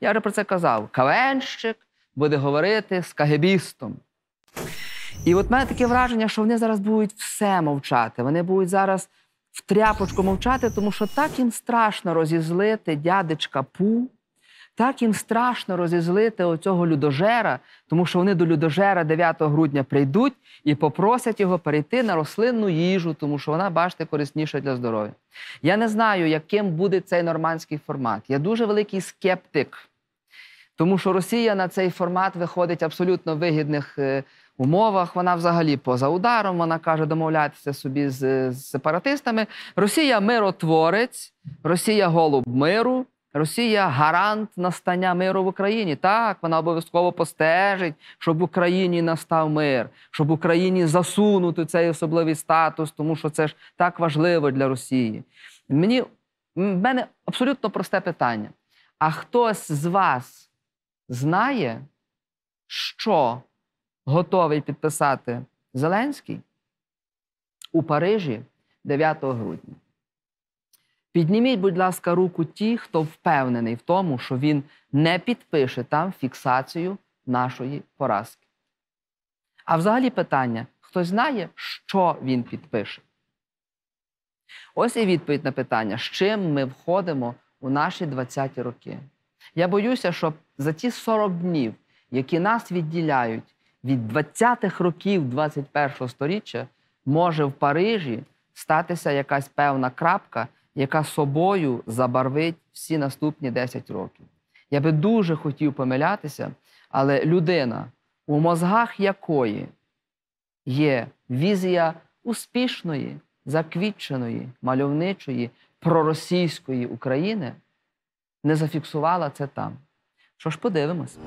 Я вже про це казав. Кавенщик буде говорити з кагебістом. І от мене таке враження, що вони зараз будуть все мовчати. Вони будуть зараз в тряпочку мовчати, тому що так їм страшно розізлити дядечка Пу, так їм страшно розізлити оцього людожера, тому що вони до людожера 9 грудня прийдуть і попросять його перейти на рослинну їжу, тому що вона, бачите, корисніша для здоров'я. Я не знаю, яким буде цей нормандський формат. Я дуже великий скептик, тому що Росія на цей формат виходить абсолютно вигідних е, умовах. Вона взагалі поза ударом. Вона каже, домовляйтеся собі з, з сепаратистами. Росія миротворець, Росія голуб миру. Росія гарант настання миру в Україні. Так, вона обов'язково постежить, щоб в Україні настав мир, щоб в Україні засунути цей особливий статус, тому що це ж так важливо для Росії. Мені в мене абсолютно просте питання. А хтось з вас знає, що готовий підписати Зеленський у Парижі 9 грудня? Підніміть, будь ласка, руку ті, хто впевнений в тому, що він не підпише там фіксацію нашої поразки. А взагалі питання: хтось знає, що він підпише? Ось і відповідь на питання, з чим ми входимо у наші 20-ті роки. Я боюся, що за ті 40 днів, які нас відділяють від 20-х років 21-го сторіччя, може в Парижі статися якась певна крапка, яка собою забарвить всі наступні 10 років. Я би дуже хотів помилятися, але людина, у мозгах якої є візія успішної, заквітченої, мальовничої, проросійської України, не зафіксувала це там. Що ж, подивимось.